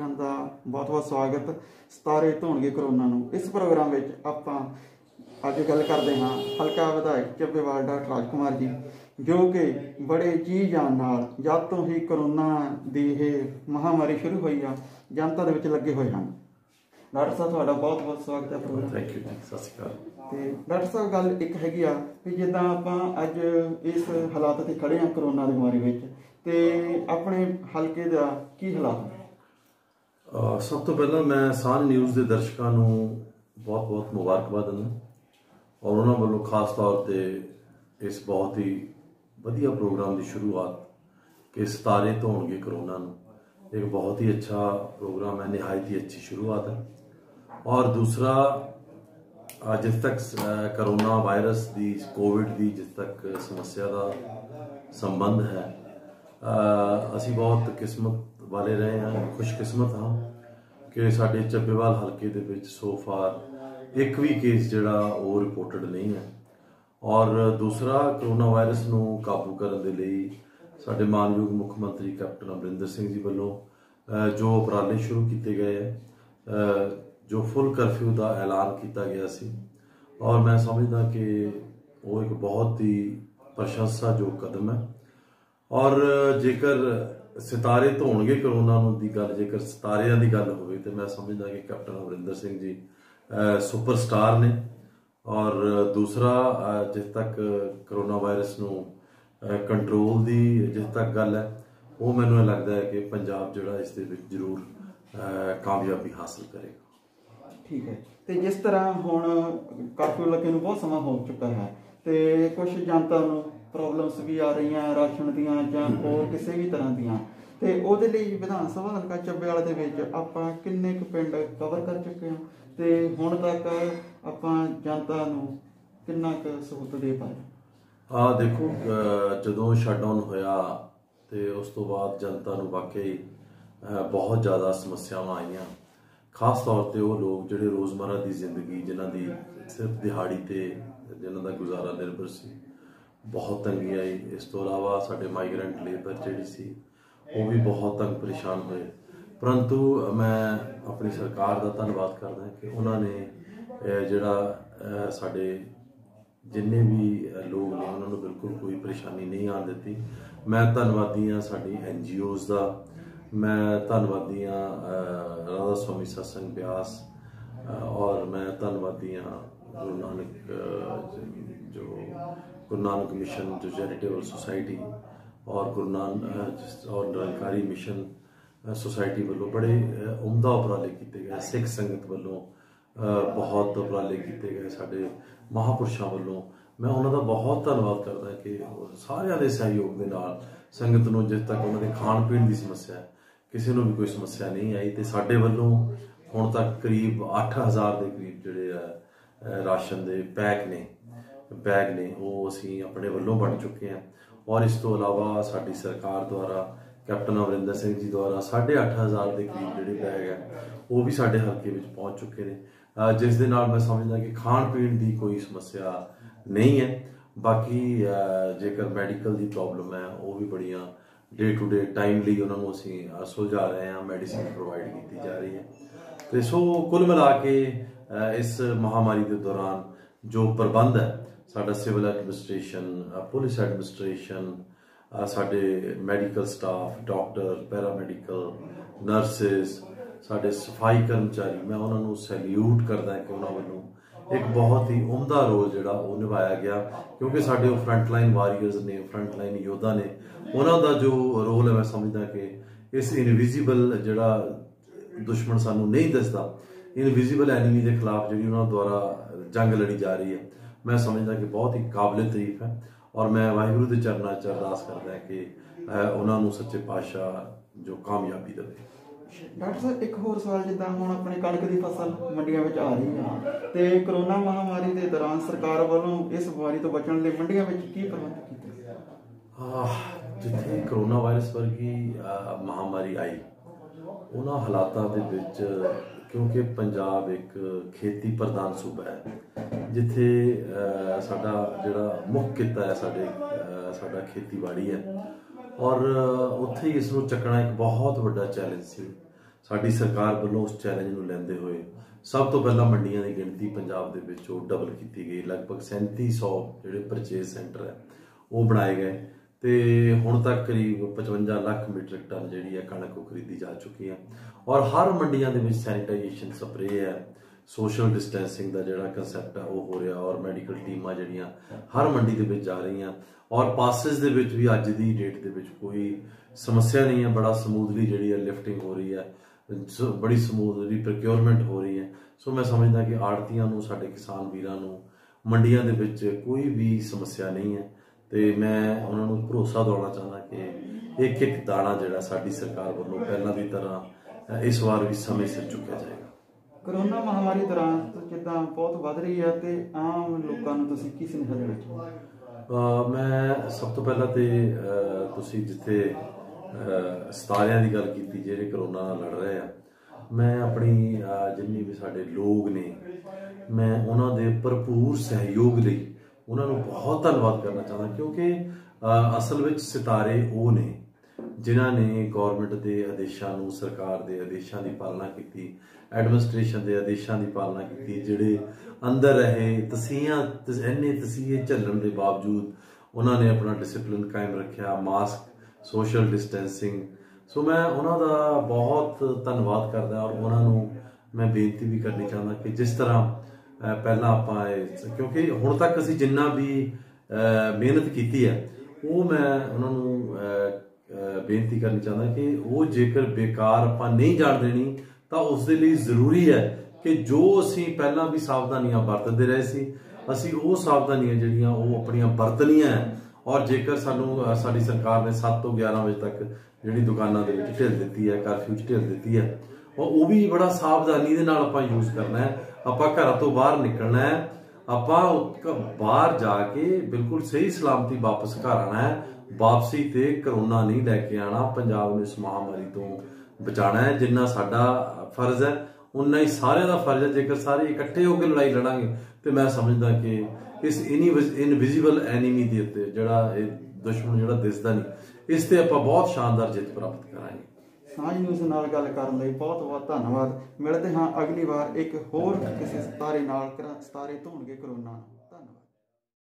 ਦਰਸ਼ਕਾਂ ਦਾ ਬਹੁਤ-ਬਹੁਤ ਸਵਾਗਤ। ਸਤਾਰੇ ਧੋਣਗੇ ਕਰੋਨਾ ਨੂੰ। ਇਸ ਪ੍ਰੋਗਰਾਮ ਵਿੱਚ ਆਪਾਂ ਅੱਜ ਗੱਲ ਕਰਦੇ ਹਾਂ ਹਲਕਾ ਵਿਧਾਇਕ ਚੱਬੇਵਾਲ ਡਾਕਟਰ ਰਾਜਕੁਮਾਰ ਜੀ ਜੋ ਕਿ ਬੜੇ ਜੀ ਜਾਨ ਨਾਲ ਜਦ ਤੋਂ ਹੀ ਕਰੋਨਾ ਦੀ ਇਹ ਮਹਾਮਾਰੀ ਸ਼ੁਰੂ ਹੋਈ ਆ ਜਨਤਾ ਦੇ ਵਿੱਚ ਲੱਗੇ ਹੋਏ ਹਨ। ਡਾਕਟਰ ਸਾਹਿਬ ਤੁਹਾਡਾ ਬਹੁਤ-ਬਹੁਤ ਸਵਾਗਤ ਹੈ ਪ੍ਰੋਗਰਾਮ ਥੈਂਕ ਯੂ ਸਤਿ ਸ਼੍ਰੀ ਅਕਾਲ। ਤੇ ਡਾਕਟਰ ਸਾਹਿਬ ਗੱਲ ਇੱਕ ਹੈਗੀ ਆ ਕਿ ਜਿੱਦਾਂ ਆਪਾਂ ਅੱਜ ਇਸ ਹਾਲਾਤ ਤੇ ਖੜੇ ਆ ਕਰੋਨਾ ਦੀ ਬਿਮਾਰੀ ਵਿੱਚ ਤੇ ਆਪਣੇ ਹਲਕੇ ਦਾ ਕੀ ਹਾਲਾਤ ਹੈ ਸਭ ਤੋਂ ਪਹਿਲਾਂ ਮੈਂ ਸਾਂਝ ਨਿਊਜ਼ ਦੇ ਦਰਸ਼ਕਾਂ ਨੂੰ ਬਹੁਤ-ਬਹੁਤ ਮੁਬਾਰਕਬਾਦ ਦਿੰਦਾ ਔਰ ਉਹਨਾਂ ਵੱਲੋਂ ਖਾਸ ਤੌਰ ਤੇ ਇਸ ਬਹੁਤ ਹੀ ਵਧੀਆ ਪ੍ਰੋਗਰਾਮ ਦੀ ਸ਼ੁਰੂਆਤ ਕਿ ਸਿਤਾਰੇ ਧੋਣਗੇ ਕਰੋਨਾ ਨੂੰ। ਇੱਕ ਬਹੁਤ ਹੀ ਅੱਛਾ ਪ੍ਰੋਗਰਾਮ ਹੈ, ਨਿਹਾਇਤ ਹੀ ਅੱਛੀ ਸ਼ੁਰੂਆਤ ਹੈ। ਔਰ ਦੂਸਰਾ, ਅਹ ਜਿਸ ਤੱਕ ਕਰੋਨਾ ਵਾਇਰਸ ਦੀ ਕੋਵਿਡ ਦੀ ਜਿਸ ਤੱਕ ਸਮੱਸਿਆ ਦਾ ਸੰਬੰਧ ਹੈ ਅਸੀਂ ਬਹੁਤ ਕਿਸਮਤ ਵਾਲੇ ਰਹੇ ਹਾਂ, ਖੁਸ਼ਕਿਸਮਤ ਹਾਂ ਕਿ ਸਾਡੇ ਚੱਬੇਵਾਲ ਹਲਕੇ ਦੇ ਵਿੱਚ ਸੋ ਫਾਰ ਇੱਕ ਵੀ ਕੇਸ ਜਿਹੜਾ ਉਹ ਰਿਪੋਰਟਡ ਨਹੀਂ ਹੈ। ਔਰ ਦੂਸਰਾ ਕਰੋਨਾ ਵਾਇਰਸ ਨੂੰ ਕਾਬੂ ਕਰਨ ਦੇ ਲਈ ਸਾਡੇ ਮਾਨਯੋਗ ਮੁੱਖ ਮੰਤਰੀ ਕੈਪਟਨ ਅਮਰਿੰਦਰ ਸਿੰਘ ਜੀ ਵੱਲੋਂ ਜੋ ਉਪਰਾਲੇ ਸ਼ੁਰੂ ਕੀਤੇ ਗਏ ਹੈ ਜੋ ਫੁੱਲ ਕਰਫਿਊ ਦਾ ਐਲਾਨ ਕੀਤਾ ਗਿਆ ਸੀ। ਔਰ ਮੈਂ ਸਮਝਦਾ ਕਿ ਉਹ ਇੱਕ ਬਹੁਤ ਹੀ ਪ੍ਰਸ਼ੰਸਾਯੋਗ ਕਦਮ ਹੈ। ਔਰ ਜੇਕਰ ਸਿਤਾਰੇ ਧੋਣਗੇ ਕਰੋਨਾ ਨੂੰ ਦੀ ਗੱਲ, ਜੇਕਰ ਸਿਤਾਰਿਆਂ ਦੀ ਗੱਲ ਹੋਵੇ, ਤੇ ਮੈਂ ਸਮਝਦਾ ਕਿ ਕੈਪਟਨ ਅਮਰਿੰਦਰ ਸਿੰਘ ਜੀ ਸੁਪਰਸਟਾਰ ਨੇ। ਔਰ ਦੂਸਰਾ ਜਿਸ ਤੱਕ ਕਰੋਨਾ ਵਾਇਰਸ ਨੂੰ ਕੰਟਰੋਲ ਦੀ ਜਿਸ ਤੱਕ ਗੱਲ ਹੈ, ਉਹ ਮੈਨੂੰ ਲੱਗਦਾ ਹੈ ਕਿ ਪੰਜਾਬ ਜਿਹੜਾ ਇਸ ਦੇ ਵਿੱਚ ਜ਼ਰੂਰ ਕਾਮਯਾਬੀ ਹਾਸਲ ਕਰੇਗਾ। ਠੀਕ ਹੈ। ਤੇ ਜਿਸ ਤਰ੍ਹਾਂ ਹੁਣ ਕਰਫਿਊ ਲੱਗੇ ਨੂੰ ਬਹੁਤ ਸਮਾਂ ਹੋ ਚੁੱਕਾ ਹੈ, ਤੇ ਕੁਝ ਜਨਤਾ ਨੂੰ ਪ੍ਰੋਬਲਮਸ ਵੀ ਆ ਰਹੀਆਂ ਰਾਸ਼ਨ ਦੀਆਂ ਜਾਂ ਹੋਰ ਕਿਸੇ ਵੀ ਤਰ੍ਹਾਂ ਦੀਆਂ। ਤੇ ਉਹਦੇ ਲਈ ਵਿਧਾਨ ਸਭਾ ਹਲਕਾ ਚੱਬੇਵਾਲ ਦੇ ਵਿੱਚ ਆਪਾਂ ਕਿੰਨੇ ਕੁ ਪਿੰਡ ਕਵਰ ਕਰ ਚੁੱਕੇ ਹਾਂ? ਤੇ ਹੁਣ ਤੱਕ ਆਪਾਂ ਜਨਤਾ ਨੂੰ ਕਿੰਨਾ ਕੁ ਸਹੂਲਤ ਦੇ ਪਾਏ? ਆ ਦੇਖੋ ਜਦੋਂ ਸ਼ਟਡਾਊਨ ਹੋਇਆ ਤੇ ਉਸ ਤੋਂ ਬਾਅਦ ਜਨਤਾ ਨੂੰ ਵਾਕਈ ਬਹੁਤ ਜ਼ਿਆਦਾ ਸਮੱਸਿਆਵਾਂ ਆਈਆਂ। ਖਾਸ ਤੌਰ ਤੇ ਉਹ ਲੋਕ ਜਿਹੜੇ ਰੋਜ਼ਮਰਰਾ ਦੀ ਜ਼ਿੰਦਗੀ ਜਿਨ੍ਹਾਂ ਦੀ ਸਿਰਫ ਦਿਹਾੜੀ ਤੇ ਜਿਨ੍ਹਾਂ ਦਾ ਗੁਜ਼ਾਰਾ ਨਿਰਭਰ ਸੀ। ਬਹੁਤ ਤੰਗੀ ਆਈ। ਇਸ ਤੋਂ ਇਲਾਵਾ ਸਾਡੇ ਮਾਈਗ੍ਰੈਂਟ ਲੇਬਰ ਜਿਹੜੀ ਸੀ, ਉਹ ਵੀ ਬਹੁਤ ਤੰਗ ਪਰੇਸ਼ਾਨ ਹੋਏ। ਪਰੰਤੂ ਮੈਂ ਆਪਣੀ ਸਰਕਾਰ ਦਾ ਧੰਨਵਾਦ ਕਰਦਾ ਕਿ ਉਹਨਾਂ ਨੇ ਜਿਹੜਾ ਸਾਡੇ ਜਿੰਨੇ ਵੀ ਲੋਕ ਨੇ, ਉਹਨਾਂ ਨੂੰ ਬਿਲਕੁਲ ਕੋਈ ਪਰੇਸ਼ਾਨੀ ਨਹੀਂ ਆਉਣ ਦਿੱਤੀ। ਮੈਂ ਧੰਨਵਾਦੀ ਹਾਂ ਸਾਡੀ ਐਨਜੀਓਜ਼ ਦਾ। ਮੈਂ ਧੰਨਵਾਦੀ ਹਾਂ ਰਾਧਾ ਸਵਾਮੀ ਸਤਸੰਗ ਬਿਆਸ ਔਰ ਮੈਂ ਧੰਨਵਾਦੀ ਹਾਂ ਗੁਰੂ ਨਾਨਕ ਜੋ ਗੁਰੂ ਨਾਨਕ ਮਿਸ਼ਨ ਜੋ ਚੈਰੀਟੇਬਲ ਸੁਸਾਇਟੀ ਔਰ ਗੁਰੂ ਨਾਨਕ ਔਰ ਨਿਰੰਕਾਰੀ ਮਿਸ਼ਨ ਸੁਸਾਇਟੀ ਵੱਲੋਂ ਬੜੇ ਉਮਦਾ ਉਪਰਾਲੇ ਕੀਤੇ ਗਏ, ਸਿੱਖ ਸੰਗਤ ਵੱਲੋਂ ਬਹੁਤ ਉਪਰਾਲੇ ਕੀਤੇ ਗਏ ਸਾਡੇ ਮਹਾਪੁਰਸ਼ਾਂ ਵੱਲੋਂ। ਮੈਂ ਉਹਨਾਂ ਦਾ ਬਹੁਤ ਧੰਨਵਾਦ ਕਰਦਾ ਕਿ ਸਾਰਿਆਂ ਦੇ ਸਹਿਯੋਗ ਦੇ ਨਾਲ ਸੰਗਤ ਨੂੰ ਜਿੱਥੇ ਤੱਕ ਉਹਨਾਂ ਦੇ ਖਾਣ ਪੀਣ ਦੀ ਸਮੱਸਿਆ ਹੈ, ਕਿਸੇ ਨੂੰ ਵੀ ਕੋਈ ਸਮੱਸਿਆ ਨਹੀਂ ਆਈ ਤੇ ਸਾਡੇ ਵੱਲੋਂ ਹੁਣ ਤੱਕ ਕਰੀਬ 8000 ਦੇ ਕਰੀਬ ਜਿਹੜੇ ਆ ਰਾਸ਼ਨ ਦੇ ਪੈਕ ਨੇ। ਬੈਗ ਨੇ, ਉਹ ਅਸੀਂ ਆਪਣੇ ਵੱਲੋਂ ਬਣ ਚੁੱਕੇ ਹਾਂ। ਔਰ ਇਸ ਤੋਂ ਇਲਾਵਾ ਸਾਡੀ ਸਰਕਾਰ ਦੁਆਰਾ, ਕੈਪਟਨ ਅਮਰਿੰਦਰ ਸਿੰਘ ਜੀ ਦੁਆਰਾ 8500 ਦੇ ਕਰੀਬ ਜਿਹੜੇ ਬੈਗ ਹੈ, ਉਹ ਵੀ ਸਾਡੇ ਹਲਕੇ ਵਿੱਚ ਪਹੁੰਚ ਚੁੱਕੇ ਨੇ। ਜਿਸ ਦੇ ਨਾਲ ਮੈਂ ਸਮਝਦਾ ਕਿ ਖਾਣ ਪੀਣ ਦੀ ਕੋਈ ਸਮੱਸਿਆ ਨਹੀਂ ਹੈ। ਬਾਕੀ ਜੇਕਰ ਮੈਡੀਕਲ ਦੀ ਪ੍ਰੋਬਲਮ ਹੈ, ਉਹ ਵੀ ਬੜੀਆਂ ਡੇ ਟੂ ਡੇ ਟਾਈਮਲੀ ਉਹਨਾਂ ਨੂੰ ਅਸੀਂ ਸੁਲਝਾ ਰਹੇ ਹਾਂ, ਮੈਡੀਸਿਨ ਪ੍ਰੋਵਾਈਡ ਕੀਤੀ ਜਾ ਰਹੀ ਹੈ। ਤੇ ਸੋ ਕੁੱਲ ਮਿਲਾ ਕੇ ਇਸ ਮਹਾਮਾਰੀ ਦੇ ਦੌਰਾਨ ਜੋ ਪ੍ਰਬੰਧ ਹੈ ਸਾਡਾ ਸਿਵਲ ਐਡਮਿਨਿਸਟ੍ਰੇਸ਼ਨ ਪੁਲਿਸ ਐਡਮਿਨਿਸਟ੍ਰੇਸ਼ਨ ਸਾਡੇ medical staff, doctor, paramedical, nurses, ਸਾਡੇ ਸਫ਼ਾਈ ਕਰਮਚਾਰੀ, ਮੈਂ ਉਹਨਾਂ ਨੂੰ ਸੈਲੂਟ ਕਰਦਾ ਕਿ ਉਹਨਾਂ ਵੱਲੋਂ। ਇੱਕ ਬਹੁਤ ਹੀ ਉਮਦਾ ਰੋਲ ਜਿਹੜਾ ਉਹ ਨਿਭਾਇਆ ਗਿਆ, ਕਿਉਂਕਿ ਸਾਡੇ ਉਹ ਫਰੰਟ ਲਾਈਨ ਵਾਰੀਅਰਸ ਨੇ ਫਰੰਟ ਲਾਈਨ ਯੋਧਾ ਨੇ, ਉਹਨਾਂ ਦਾ ਜੋ ਰੋਲ ਹੈ, ਮੈਂ ਸਮਝਦਾ ਕਿ ਇਸ ਇਨਵਿਜ਼ੀਬਲ ਜਿਹੜਾ ਦੁਸ਼ਮਣ ਸਾਨੂੰ ਨਹੀਂ ਦਿਸਦਾ ਇਨਵਿਜ਼ੀਬਲ ਐਨੀਮੀ ਦੇ ਖਿਲਾਫ ਜਿਹੜੀ ਉਹਨਾਂ ਦੁਆਰਾ ਜੰਗ ਲੜੀ ਜਾ ਰਹੀ ਹੈ। ਮੈਂ ਸਮਝਦਾ ਕਿ ਬਹੁਤ ਹੀ ਕਾਬਲੇ ਤਾਰੀਫ ਹੈ ਔਰ ਮੈਂ ਵਾਹਿਗੁਰੂ ਦੇ ਚਰਨਾਂ 'ਚ ਅਰਦਾਸ ਕਰਦਾ ਕਿ ਉਹਨਾਂ ਨੂੰ ਸੱਚੇ ਪਾਤਸ਼ਾਹ ਜੋ ਕਾਮਯਾਬੀ ਦੇਵੇ। ਡਾਕਟਰ ਸਾਹਿਬ ਇੱਕ ਹੋਰ ਸਵਾਲ ਜਿੱਦਾਂ ਹੁਣ ਆਪਣੀ ਕਣਕ ਦੀ ਫਸਲ ਮੰਡੀਆਂ ਵਿੱਚ ਆ ਰਹੀ ਹੈ ਤੇ ਕਰੋਨਾ ਮਹਾਮਾਰੀ ਦੇ ਦੌਰਾਨ ਸਰਕਾਰ ਵੱਲੋਂ ਇਸ ਬਿਮਾਰੀ ਤੋਂ ਬਚਣ ਲਈ ਮੰਡੀਆਂ ਵਿੱਚ ਕੀ ਪ੍ਰਬੰਧ ਕੀਤੇ ਗਏ? ਜਿੱਥੇ ਕਰੋਨਾ ਵਾਇਰਸ ਵਰਗੀ ਮਹਾਮਾਰੀ ਆਈ ਉਹਨਾਂ ਹਾਲਾਤਾਂ ਦੇ ਵਿੱਚ ਕਿਉਂਕਿ ਪੰਜਾਬ ਇੱਕ ਖੇਤੀ ਪ੍ਰਧਾਨ ਸੂਬਾ ਹੈ। ਜਿੱਥੇ ਸਾਡਾ ਜਿਹੜਾ ਮੁੱਖ ਕਿੱਤਾ ਹੈ, ਸਾਡੇ ਸਾਡਾ ਖੇਤੀਬਾੜੀ ਹੈ। ਔਰ ਉੱਥੇ ਹੀ ਇਸ ਨੂੰ ਚੱਕਣਾ ਇੱਕ ਬਹੁਤ ਵੱਡਾ ਚੈਲੰਜ ਸੀ। ਸਾਡੀ ਸਰਕਾਰ ਵੱਲੋਂ ਉਸ ਚੈਲੰਜ ਨੂੰ ਲੈਂਦੇ ਹੋਏ ਸਭ ਤੋਂ ਪਹਿਲਾਂ ਮੰਡੀਆਂ ਦੀ ਗਿਣਤੀ ਪੰਜਾਬ ਦੇ ਵਿੱਚ ਉਹ ਡਬਲ ਕੀਤੀ ਗਈ। ਲਗਭਗ 3700 ਜਿਹੜੇ ਪਰਚੇਸ ਸੈਂਟਰ ਹੈ, ਉਹ ਬਣਾਏ ਗਏ। ਤੇ ਹੁਣ ਤੱਕ ਕਰੀਬ 55 ਲੱਖ ਮੀਟ੍ਰਿਕ ਟਨ ਜਿਹੜੀ ਹੈ ਕਣਕ ਉਹ ਖਰੀਦੀ ਜਾ ਚੁੱਕੀ ਹੈ। ਔਰ ਹਰ ਮੰਡੀਆਂ ਦੇ ਵਿੱਚ ਸੈਨੀਟਾਈਜੇਸ਼ਨ ਸਪਰੇਅ ਹੈ। ਸੋਸ਼ਲ ਡਿਸਟੈਂਸਿੰਗ ਦਾ ਜਿਹੜਾ ਕਨਸੈਪਟ ਹੈ ਉਹ ਹੋ ਰਿਹਾ ਔਰ ਮੈਡੀਕਲ ਟੀਮਾਂ ਜਿਹੜੀਆਂ ਹਰ ਮੰਡੀ ਦੇ ਵਿੱਚ ਜਾ ਰਹੀਆਂ। ਔਰ ਪਾਸਸ ਦੇ ਵਿੱਚ ਵੀ ਅੱਜ ਦੀ ਡੇਟ ਦੇ ਵਿੱਚ ਕੋਈ ਸਮੱਸਿਆ ਨਹੀਂ ਹੈ। ਬੜਾ ਸਮੂਥਲੀ ਜਿਹੜੀ ਹੈ ਲਿਫਟਿੰਗ ਹੋ ਰਹੀ ਹੈ। ਬੜੀ ਸਮੂਥਲੀ ਪ੍ਰੋਕਿਉਰਮੈਂਟ ਹੋ ਰਹੀ ਹੈ। ਸੋ ਮੈਂ ਸਮਝਦਾ ਕਿ ਆੜਤੀਆਂ ਨੂੰ, ਸਾਡੇ ਕਿਸਾਨ ਵੀਰਾਂ ਨੂੰ ਮੰਡੀਆਂ ਦੇ ਵਿੱਚ ਕੋਈ ਵੀ ਸਮੱਸਿਆ ਨਹੀਂ ਹੈ। ਤੇ ਮੈਂ ਉਹਨਾਂ ਨੂੰ ਭਰੋਸਾ ਦਿਵਾਉਣਾ ਚਾਹੁੰਦਾ ਕਿ ਇੱਕ ਇੱਕ ਦਾਣਾ ਜਿਹੜਾ ਸਾਡੀ ਸਰਕਾਰ ਵੱਲੋਂ ਪਹਿਲਾਂ ਦੀ ਤਰ੍ਹਾਂ ਇਸ ਵਾਰ ਵੀ ਸਮੇਂ ਸਿਰ ਚੁੱਕਿਆ ਜਾਏਗਾ। ਕਰੋਨਾ ਮਹਾਮਾਰੀ ਦੌਰਾਨ ਜਿੱਦਾਂ ਬਹੁਤ ਵੱਧ ਰਹੀ ਹੈ ਤੇ ਆਮ ਲੋਕਾਂ ਨੂੰ ਤੁਸੀਂ ਕੀ ਸੁਨੇਹਾ ਦੇਣਾ ਚਾਹੋਗੇ? ਅ, ਮੈਂ ਸਭ ਤੋਂ ਪਹਿਲਾਂ ਤੇ ਤੁਸੀਂ ਜਿੱਥੇ ਸਤਾਰਿਆਂ ਦੀ ਗੱਲ ਕੀਤੀ ਜਿਹੜੇ ਕਰੋਨਾ ਨਾਲ ਲੜ ਰਹੇ ਆ ਮੈਂ ਆਪਣੀ ਜਿੰਨੀ ਵੀ ਸਾਡੇ ਲੋਕ ਨੇ ਮੈਂ ਉਹਨਾਂ ਦੇ ਭਰਪੂਰ ਸਹਿਯੋਗ ਲਈ ਉਹਨਾਂ ਨੂੰ ਬਹੁਤ ਧੰਨਵਾਦ ਕਰਨਾ ਚਾਹੁੰਦਾ, ਕਿਉਂਕਿ ਅਸਲ ਵਿੱਚ ਸਿਤਾਰੇ ਉਹ ਨੇ, ਜਿਨ੍ਹਾਂ ਨੇ ਗਵਰਨਮੈਂਟ ਦੇ ਆਦੇਸ਼ਾਂ ਨੂੰ, ਸਰਕਾਰ ਦੇ ਆਦੇਸ਼ਾਂ ਦੀ ਪਾਲਣਾ ਕੀਤੀ ਐਡਮਿਨਿਸਟ੍ਰੇਸ਼ਨ ਦੇ ਆਦੇਸ਼ਾਂ ਦੀ ਪਾਲਣਾ ਕੀਤੀ, ਜਿਹੜੇ ਅੰਦਰ ਰਹੇ, ਤਸੀਹਾਂ ਇੰਨੇ ਤਸੀਹੇ ਝੱਲਣ ਦੇ ਬਾਵਜੂਦ ਉਹਨਾਂ ਨੇ ਆਪਣਾ ਡਿਸਪਲਿਨ ਕਾਇਮ ਰੱਖਿਆ ਮਾਸਕ ਸੋਸ਼ਲ ਡਿਸਟੈਂਸਿੰਗ ਸੋ ਮੈਂ ਉਹਨਾਂ ਦਾ ਬਹੁਤ ਧੰਨਵਾਦ ਕਰਦਾ ਔਰ ਉਹਨਾਂ ਨੂੰ ਮੈਂ ਬੇਨਤੀ ਵੀ ਕਰਨੀ ਚਾਹੁੰਦਾ ਕਿ ਜਿਸ ਤਰ੍ਹਾਂ ਪਹਿਲਾਂ ਆਪਾਂ ਇਹ- ਕਿਉਂਕਿ ਹੁਣ ਤੱਕ ਅਸੀਂ ਜਿੰਨਾ ਵੀ ਮਿਹਨਤ ਕੀਤੀ ਹੈ, ਉਹ ਮੈਂ ਉਹਨਾਂ ਨੂੰ ਬੇਨਤੀ ਕਰਨੀ ਚਾਹੁੰਦਾ ਕਿ ਉਹ ਜੇਕਰ ਬੇਕਾਰ ਆਪਾਂ ਨਹੀਂ ਜਾਣ ਦੇਣੀ, ਤਾਂ ਉਸ ਦੇ ਲਈ ਜ਼ਰੂਰੀ ਹੈ ਕਿ ਜੋ ਅਸੀਂ ਪਹਿਲਾਂ ਵੀ ਸਾਵਧਾਨੀਆਂ ਵਰਤਦੇ ਰਹੇ ਸੀ, ਅਸੀਂ ਉਹ ਸਾਵਧਾਨੀਆਂ ਜਿਹੜੀਆਂ ਉਹ ਆਪਣੀਆਂ ਵਰਤਣੀਆਂ ਹੈ, ਔਰ ਜੇਕਰ ਸਾਨੂੰ ਸਾਡੀ ਸਰਕਾਰ ਨੇ 7 ਤੋਂ 11 ਵਜੇ ਤੱਕ ਜਿਹੜੀ ਦੁਕਾਨਾਂ ਦੇ ਵਿੱਚ ਢਿੱਲ ਦਿੱਤੀ ਹੈ, ਕਰਫਿਊ 'ਚ ਢਿੱਲ ਦਿੱਤੀ ਹੈ, ਉਹ ਵੀ ਬੜਾ ਸਾਵਧਾਨੀ ਦੇ ਨਾਲ ਆਪਾਂ ਯੂਜ਼ ਕਰਨਾ ਹੈ। ਆਪਾਂ ਘਰਾਂ ਤੋਂ ਬਾਹਰ ਨਿਕਲਣਾ ਹੈ। ਆਪਾਂ ਬਾਹਰ ਜਾ ਕੇ ਬਿਲਕੁਲ ਸਹੀ ਸਲਾਮਤੀ ਵਾਪਸ ਘਰ ਆਣਾ ਹੈ। ਵਾਪਸੀ ਤੇ ਕਰੋਨਾ ਨਹੀਂ ਲੈ ਕੇ ਆਣਾ ਪੰਜਾਬ ਨੂੰ ਇਸ ਮਹਾਮਾਰੀ ਤੋਂ ਬਚਾਣਾ ਹੈ, ਜਿੰਨਾ ਸਾਡਾ ਫਰਜ਼ ਹੈ। ਉਨਾ ਹੀ ਸਾਰਿਆਂ ਦਾ ਫਰਜ਼ ਹੈ। ਜੇਕਰ ਸਾਰੇ ਇਕੱਠੇ ਹੋ ਕੇ ਲੜਾਈ ਲੜਾਂਗੇ, ਤੇ ਮੈਂ ਸਮਝਦਾ ਕਿ ਇਸ ਇਨਵਿਜ਼ੀਬਲ ਐਨੀਮੀ ਦੇ ਉੱਤੇ ਜਿਹੜਾ ਇਹ ਦੁਸ਼ਮਣ, ਜਿਹੜਾ ਦਿਸਦਾ ਨਹੀਂ, ਇਸ ਤੇ ਆਪਾਂ ਬਹੁਤ ਸ਼ਾਨਦਾਰ ਜਿੱਤ ਪ੍ਰਾਪਤ ਕਰਾਂਗੇ। ਸਾਂਝ ਨਿਊਜ਼ ਨਾਲ ਗੱਲ ਕਰਨ ਲਈ ਬਹੁਤ ਬਹੁਤ ਧੰਨਵਾਦ। ਮਿਲਦੇ ਹਾਂ ਅਗਲੀ ਵਾਰ ਇੱਕ ਹੋਰ ਕਿਸੇ ਸਤਾਰੇ ਨਾਲ ਕਰਾਂ- ਸਤਾਰੇ ਧੋਣਗੇ ਕਰੋਨਾ। ਨੂੰ